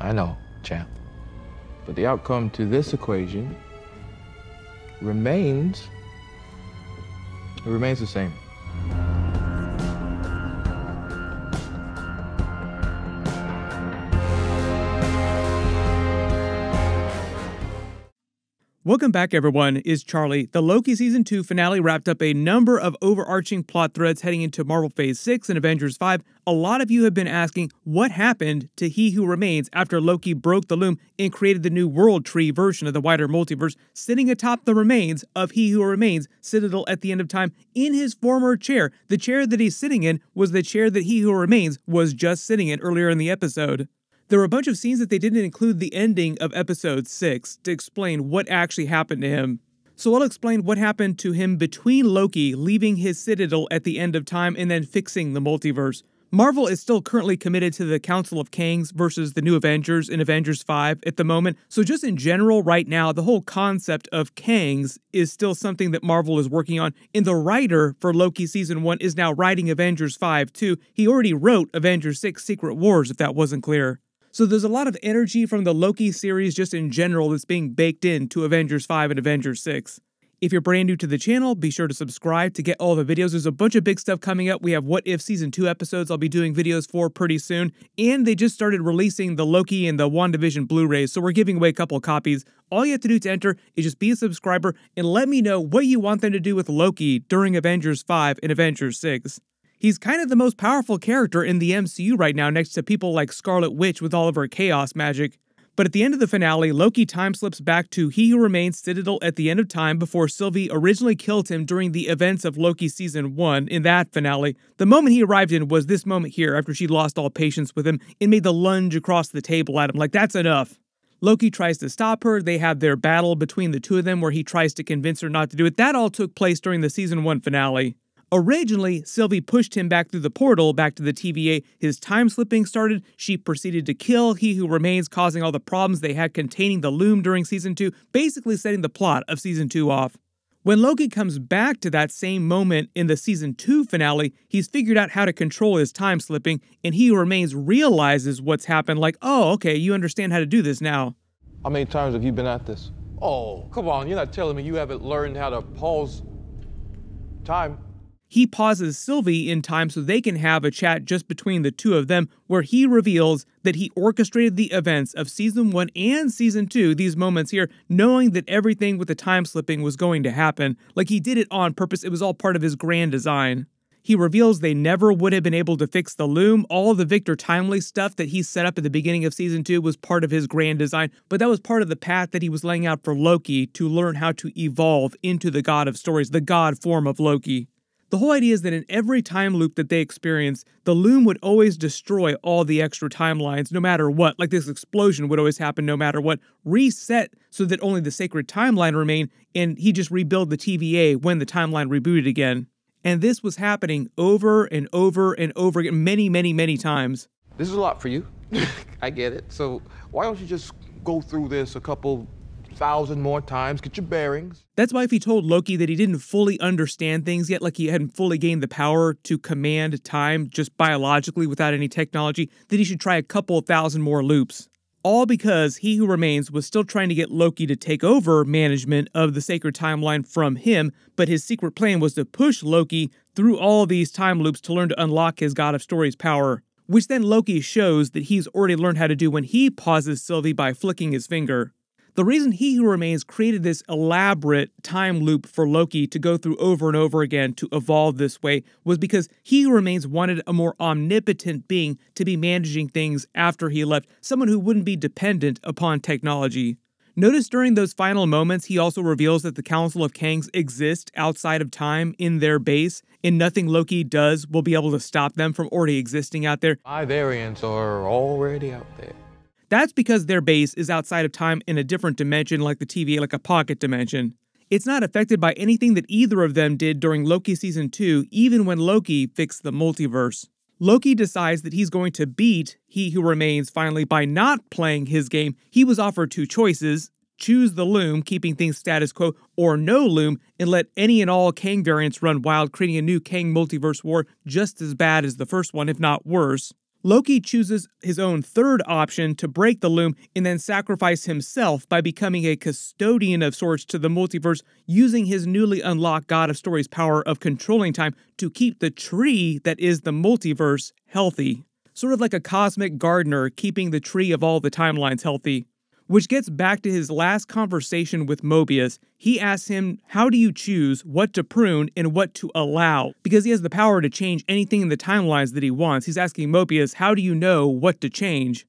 I know, champ. But the outcome to this equation remains. It remains the same. Welcome back, everyone. Is Charlie. The Loki Season 2 finale wrapped up a number of overarching plot threads heading into Marvel Phase 6 and Avengers 5. A lot of you have been asking what happened to He Who Remains after Loki broke the loom and created the new World Tree version of the wider multiverse, sitting atop the remains of He Who Remains, Citadel at the end of time, in his former chair. The chair that he's sitting in was the chair that He Who Remains was just sitting in earlier in the episode. There were a bunch of scenes that they didn't include the ending of episode 6 to explain what actually happened to him. So I'll explain what happened to him between Loki leaving his citadel at the end of time and then fixing the multiverse. Marvel is still currently committed to the Council of Kangs versus the New Avengers in Avengers 5 at the moment. So, just in general, right now, the whole concept of Kangs is still something that Marvel is working on. And the writer for Loki Season 1 is now writing Avengers 5 too. He already wrote Avengers 6 Secret Wars, if that wasn't clear. So there's a lot of energy from the Loki series just in general that's being baked into Avengers 5 and Avengers 6. If you're brand new to the channel, be sure to subscribe to get all the videos. There's a bunch of big stuff coming up. We have What If Season 2 episodes I'll be doing videos for pretty soon. And they just started releasing the Loki and the WandaVision Blu-rays, so we're giving away a couple copies. All you have to do to enter is just be a subscriber and let me know what you want them to do with Loki during Avengers 5 and Avengers 6. He's kind of the most powerful character in the MCU right now, next to people like Scarlet Witch with all of her chaos magic. But at the end of the finale, Loki time slips back to He Who Remains Citadel at the end of time before Sylvie originally killed him during the events of Loki Season 1 in that finale. The moment he arrived in was this moment here after she lost all patience with him and made the lunge across the table at him, like, that's enough. Loki tries to stop her. They have their battle between the two of them where he tries to convince her not to do it. That all took place during the Season 1 finale. Originally, Sylvie pushed him back through the portal back to the TVA. His time slipping started. She proceeded to kill He Who Remains, causing all the problems they had containing the loom during season 2, basically setting the plot of season 2 off. When Loki comes back to that same moment in the season 2 finale, he's figured out how to control his time slipping, and He Who Remains realizes what's happened like, oh, okay, you understand how to do this now. How many times have you been at this? Oh, come on, you're not telling me you haven't learned how to pause time. He pauses Sylvie in time so they can have a chat just between the two of them, where he reveals that he orchestrated the events of season one and season two, these moments here, knowing that everything with the time slipping was going to happen. Like he did it on purpose, it was all part of his grand design. He reveals they never would have been able to fix the loom. All the Victor Timely stuff that he set up at the beginning of season two was part of his grand design, but that was part of the path that he was laying out for Loki to learn how to evolve into the god of stories, the god form of Loki. The whole idea is that in every time loop that they experience, the loom would always destroy all the extra timelines no matter what. Like this explosion would always happen no matter what. Reset so that only the sacred timeline remained, and he just rebuild the TVA when the timeline rebooted again. And this was happening over and over and over again, many, many, many times. This is a lot for you. I get it. So why don't you just go through this a couple thousand more times, get your bearings. That's why if he told Loki that he didn't fully understand things yet, like he hadn't fully gained the power to command time just biologically without any technology, that he should try a couple thousand more loops. All because He Who Remains was still trying to get Loki to take over management of the sacred timeline from him, but his secret plan was to push Loki through all these time loops to learn to unlock his God of Stories power, which then Loki shows that he's already learned how to do when he pauses Sylvie by flicking his finger. The reason He Who Remains created this elaborate time loop for Loki to go through over and over again to evolve this way was because He Who Remains wanted a more omnipotent being to be managing things after he left, someone who wouldn't be dependent upon technology. Notice during those final moments, he also reveals that the Council of Kangs exist outside of time in their base, and nothing Loki does will be able to stop them from already existing out there. My variants are already out there. That's because their base is outside of time in a different dimension, like the TVA, like a pocket dimension. It's not affected by anything that either of them did during Loki Season 2, even when Loki fixed the multiverse. Loki decides that he's going to beat He Who Remains finally by not playing his game. He was offered two choices choose the loom, keeping things status quo, or no loom, and let any and all Kang variants run wild, creating a new Kang multiverse war just as bad as the first one, if not worse. Loki chooses his own third option to break the loom and then sacrifice himself by becoming a custodian of sorts to the multiverse, using his newly unlocked God of Stories power of controlling time to keep the tree that is the multiverse healthy. Sort of like a cosmic gardener keeping the tree of all the timelines healthy. Which gets back to his last conversation with Mobius. He asks him, How do you choose what to prune and what to allow? Because he has the power to change anything in the timelines that he wants. He's asking Mobius, How do you know what to change?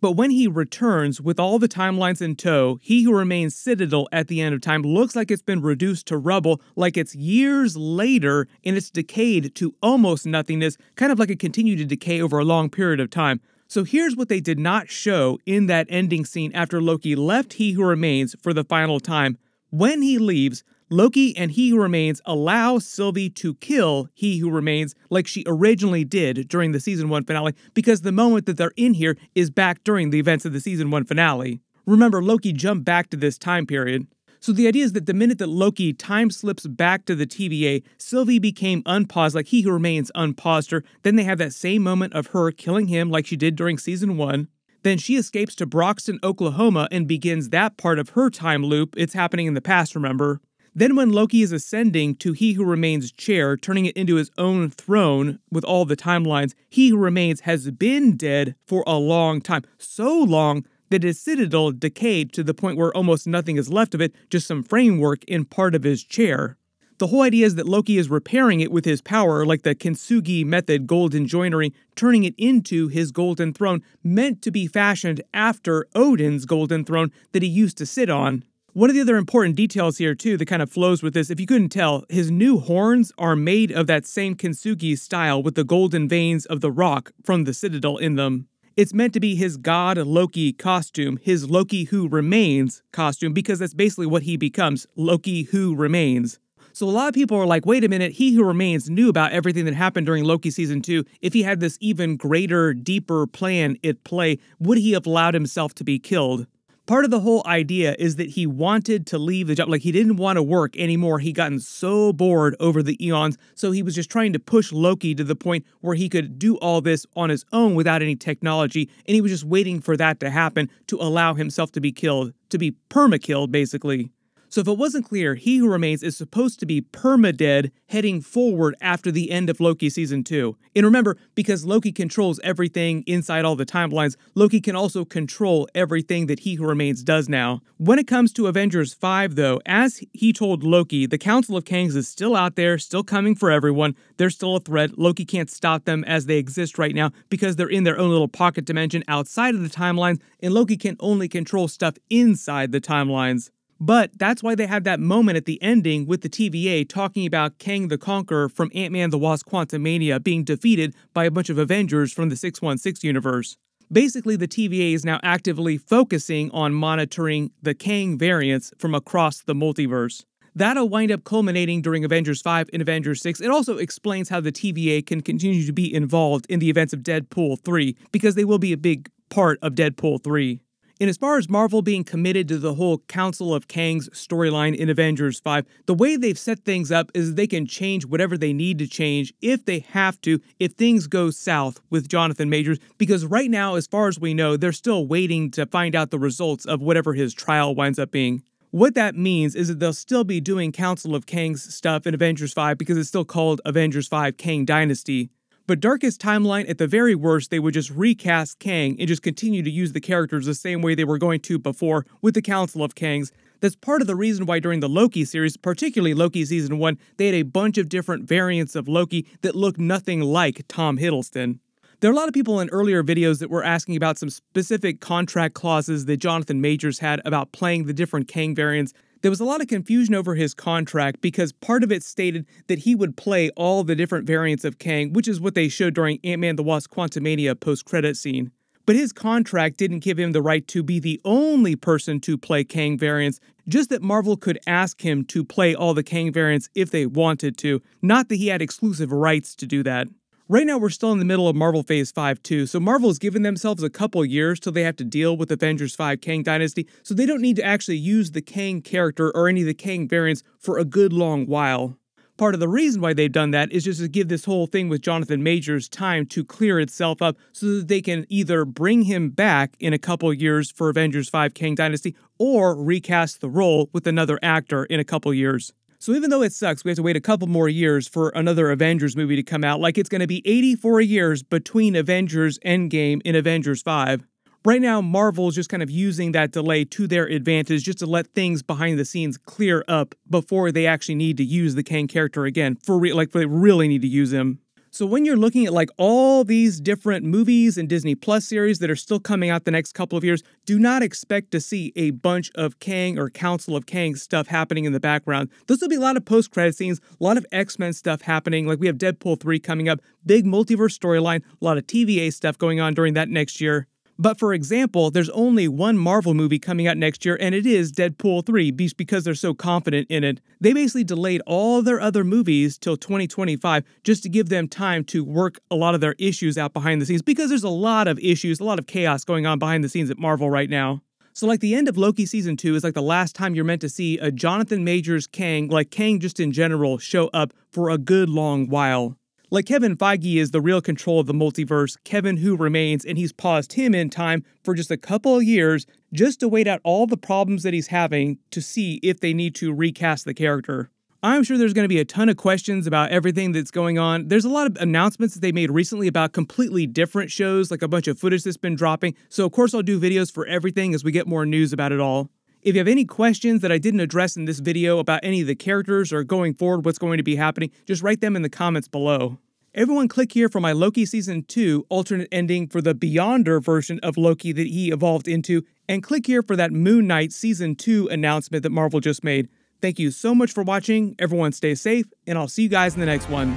But when he returns with all the timelines in tow, he who remains Citadel at the end of time looks like it's been reduced to rubble, like it's years later and it's decayed to almost nothingness, kind of like it continued to decay over a long period of time. So here's what they did not show in that ending scene after Loki left He Who Remains for the final time. When he leaves, Loki and He Who Remains allow Sylvie to kill He Who Remains like she originally did during the season 1 finale because the moment that they're in here is back during the events of the season 1 finale. Remember, Loki jumped back to this time period. So the idea is that the minute that Loki time slips back to the TVA, Sylvie became unpaused, like he who remains unpaused her. Then they have that same moment of her killing him, like she did during season one. Then she escapes to Broxton, Oklahoma, and begins that part of her time loop. It's happening in the past, remember? Then, when Loki is ascending to He Who Remains' chair, turning it into his own throne with all the timelines, He Who Remains has been dead for a long time. So long that his citadel decayed to the point where almost nothing is left of it, just some framework in part of his chair. The whole idea is that Loki is repairing it with his power, like the Kintsugi method golden joinery, turning it into his golden throne, meant to be fashioned after Odin's golden throne that he used to sit on. One of the other important details here, too, that kind of flows with this, if you couldn't tell, his new horns are made of that same Kintsugi style with the golden veins of the rock from the citadel in them. It's meant to be his god Loki costume, his Loki who remains costume, because that's basically what he becomes Loki who remains. So a lot of people are like, wait a minute, he who remains knew about everything that happened during Loki season two. If he had this even greater, deeper plan at play, would he have allowed himself to be killed? Part of the whole idea is that he wanted to leave the job. Like he didn't want to work anymore. He'd gotten so bored over the eons. So he was just trying to push Loki to the point where he could do all this on his own without any technology. And he was just waiting for that to happen to allow himself to be killed, to be perma killed, basically. So if it wasn't clear, He Who Remains is supposed to be perma-dead heading forward after the end of Loki season 2. And remember, because Loki controls everything inside all the timelines, Loki can also control everything that He Who Remains does now. When it comes to Avengers 5 though, as he told Loki, the Council of Kangs is still out there, still coming for everyone. They're still a threat. Loki can't stop them as they exist right now because they're in their own little pocket dimension outside of the timelines, and Loki can only control stuff inside the timelines. But that's why they had that moment at the ending with the TVA talking about Kang the Conqueror from Ant Man the Wasp Quantumania being defeated by a bunch of Avengers from the 616 universe. Basically, the TVA is now actively focusing on monitoring the Kang variants from across the multiverse. That'll wind up culminating during Avengers 5 and Avengers 6. It also explains how the TVA can continue to be involved in the events of Deadpool 3, because they will be a big part of Deadpool 3. And as far as Marvel being committed to the whole Council of Kangs storyline in Avengers 5, the way they've set things up is they can change whatever they need to change if they have to, if things go south with Jonathan Majors, because right now, as far as we know, they're still waiting to find out the results of whatever his trial winds up being. What that means is that they'll still be doing Council of Kangs stuff in Avengers 5 because it's still called Avengers 5 Kang Dynasty. But Darkest Timeline, at the very worst, they would just recast Kang and just continue to use the characters the same way they were going to before with the Council of Kangs. That's part of the reason why during the Loki series, particularly Loki season 1, they had a bunch of different variants of Loki that looked nothing like Tom Hiddleston. There are a lot of people in earlier videos that were asking about some specific contract clauses that Jonathan Majors had about playing the different Kang variants there was a lot of confusion over his contract because part of it stated that he would play all the different variants of Kang, which is what they showed during Ant Man the Wasp Quantumania post credit scene. But his contract didn't give him the right to be the only person to play Kang variants, just that Marvel could ask him to play all the Kang variants if they wanted to, not that he had exclusive rights to do that. Right now, we're still in the middle of Marvel Phase 5 too, so Marvel has given themselves a couple years till they have to deal with Avengers 5 Kang Dynasty, so they don't need to actually use the Kang character or any of the Kang variants for a good long while. Part of the reason why they've done that is just to give this whole thing with Jonathan Majors time to clear itself up so that they can either bring him back in a couple years for Avengers 5 Kang Dynasty or recast the role with another actor in a couple years. So even though it sucks, we have to wait a couple more years for another Avengers movie to come out, like it's going to be 84 years between Avengers Endgame and Avengers 5. Right now, Marvel is just kind of using that delay to their advantage just to let things behind the scenes clear up before they actually need to use the Kang character again, for real, like they really need to use him. So when you're looking at like all these different movies and Disney Plus series that are still coming out the next couple of years, do not expect to see a bunch of Kang or Council of Kang stuff happening in the background. Those will be a lot of post-credit scenes, a lot of X-Men stuff happening. Like we have Deadpool 3 coming up, big multiverse storyline, a lot of TVA stuff going on during that next year. But for example, there's only one Marvel movie coming out next year, and it is Deadpool 3, because they're so confident in it. They basically delayed all their other movies till 2025 just to give them time to work a lot of their issues out behind the scenes, because there's a lot of issues, a lot of chaos going on behind the scenes at Marvel right now. So, like the end of Loki season two is like the last time you're meant to see a Jonathan Majors Kang, like Kang just in general, show up for a good long while. Like Kevin Feige is the real control of the multiverse, Kevin who remains, and he's paused him in time for just a couple of years just to wait out all the problems that he's having to see if they need to recast the character. I'm sure there's going to be a ton of questions about everything that's going on. There's a lot of announcements that they made recently about completely different shows, like a bunch of footage that's been dropping. So, of course, I'll do videos for everything as we get more news about it all. If you have any questions that I didn't address in this video about any of the characters or going forward what's going to be happening, just write them in the comments below. Everyone click here for my Loki Season 2 alternate ending for the Beyonder version of Loki that he evolved into, and click here for that Moon Knight Season 2 announcement that Marvel just made. Thank you so much for watching, everyone stay safe, and I'll see you guys in the next one.